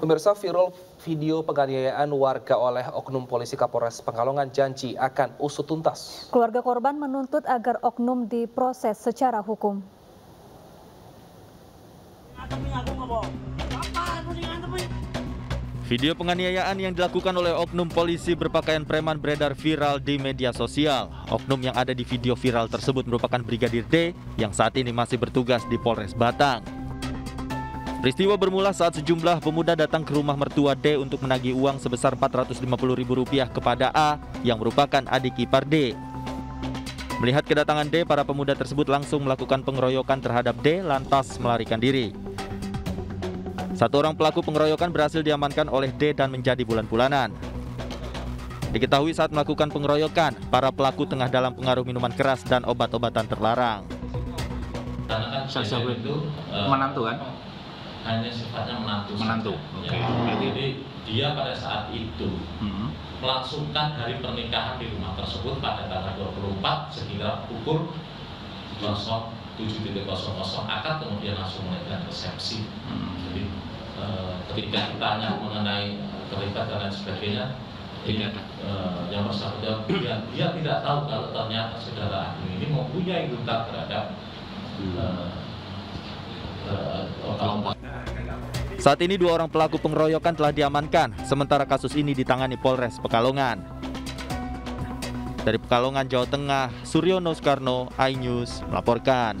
Pemirsa viral video penganiayaan warga oleh oknum polisi Kapolres Pekalongan janji akan usut tuntas. Keluarga korban menuntut agar oknum diproses secara hukum. Video penganiayaan yang dilakukan oleh oknum polisi berpakaian preman beredar viral di media sosial. Oknum yang ada di video viral tersebut merupakan Brigadir D yang saat ini masih bertugas di Polres Batang. Peristiwa bermula saat sejumlah pemuda datang ke rumah mertua D untuk menagih uang sebesar Rp450.000 kepada A yang merupakan adik ipar D. Melihat kedatangan D, para pemuda tersebut langsung melakukan pengeroyokan terhadap D lantas melarikan diri. Satu orang pelaku pengeroyokan berhasil diamankan oleh D dan menjadi bulan-bulanan. Diketahui saat melakukan pengeroyokan, para pelaku tengah dalam pengaruh minuman keras dan obat-obatan terlarang. Siapa itu? Menantu kan? Hanya sifatnya menantu. Menantu, oke. Ya. Jadi dia pada saat itu Hmm. melangsungkan hari pernikahan di rumah tersebut pada tanggal 24 sekira pukul 07.00 akad kemudian langsung melakukan resepsi. Hmm. Jadi eh, ketika ditanya mengenai eh, terlibat dan lain sebagainya, Tidak. eh, yang bersangkutan dia, dia tidak tahu kalau ternyata saudara Agni ini mempunyai hutang terhadap eh, eh, Kelompok. Saat ini dua orang pelaku pengeroyokan telah diamankan, sementara kasus ini ditangani Polres Pekalongan. Dari Pekalongan, Jawa Tengah, Suryono Soekarno, iNews melaporkan.